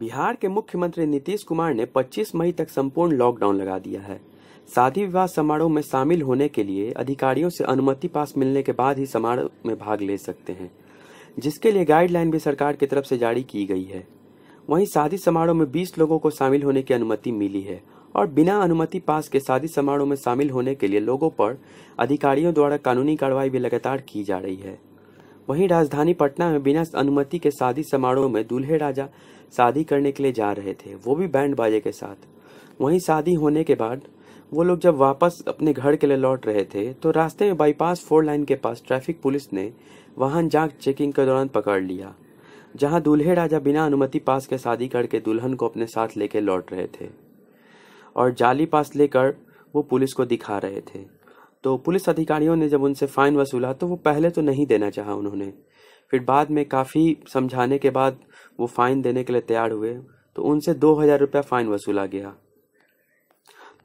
बिहार के मुख्यमंत्री नीतीश कुमार ने 25 मई तक संपूर्ण लॉकडाउन लगा दिया है। शादी विवाह समारोह में शामिल होने के लिए अधिकारियों से अनुमति पास मिलने के बाद ही समारोह में भाग ले सकते हैं, जिसके लिए गाइडलाइन भी सरकार की तरफ़ से जारी की गई है। वहीं शादी समारोह में 20 लोगों को शामिल होने की अनुमति मिली है और बिना अनुमति पास के शादी समारोह में शामिल होने के लिए लोगों पर अधिकारियों द्वारा कानूनी कार्रवाई भी लगातार की जा रही है। वहीं राजधानी पटना में बिना अनुमति के शादी समारोह में दूल्हे राजा शादी करने के लिए जा रहे थे, वो भी बैंड बाजे के साथ। वहीं शादी होने के बाद वो लोग जब वापस अपने घर के लिए लौट रहे थे तो रास्ते में बाईपास फोर लाइन के पास ट्रैफ़िक पुलिस ने वाहन जाँच चेकिंग के दौरान पकड़ लिया, जहाँ दूल्हे राजा बिना अनुमति पास के शादी करके दुल्हन को अपने साथ लेकर लौट रहे थे और जाली पास लेकर वो पुलिस को दिखा रहे थे। तो पुलिस अधिकारियों ने जब उनसे फाइन वसूला तो वो पहले तो नहीं देना चाहा उन्होंने। फिर बाद में काफ़ी समझाने के बाद वो फाइन देने के लिए तैयार हुए तो उनसे दो हज़ार रुपया फाइन वसूला गया।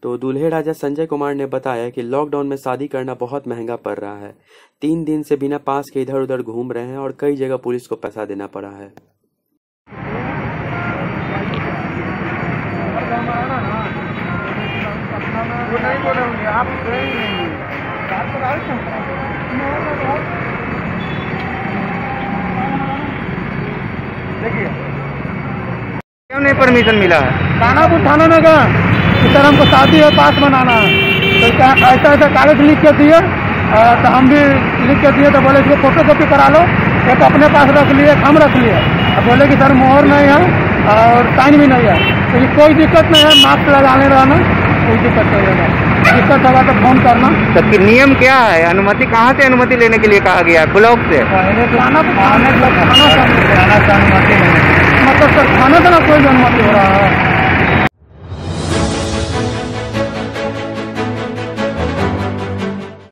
तो दूल्हे राजा संजय कुमार ने बताया कि लॉकडाउन में शादी करना बहुत महँगा पड़ रहा है। तीन दिन से बिना पास के इधर उधर घूम रहे हैं और कई जगह पुलिस को पैसा देना पड़ा है। आप देखिए क्यों नहीं परमिशन मिला है? दानापुर थाना में गए। कि सर हमको शादी है, पास बनाना है। तो ऐसा ऐसा कागज़ लिख के दिए तो हम भी लिख के दिए तो बोले इसको फ़ोटो कॉपी करा लो। एक अपने पास रख लिए हम रख लिए। बोले कि सर, मोहर नहीं है और साइन भी नहीं है। तो ये कोई दिक्कत नहीं है, मास्क लगाने रहना, कोई दिक्कत नहीं है। दिक्कत होगा तो फ़ोन करना। तो कि नियम क्या है? अनुमति कहाँ से अनुमति लेने के लिए कहा गया? है ब्लॉक से। थाना तो से अनुमति मतलब सर थाना से ना कोई अनुमति हो रहा है।